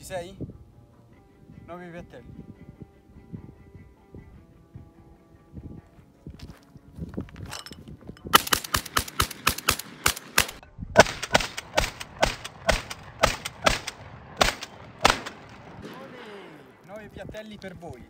Ci sei? Nuovi piattelli. Nuovi piattelli per voi.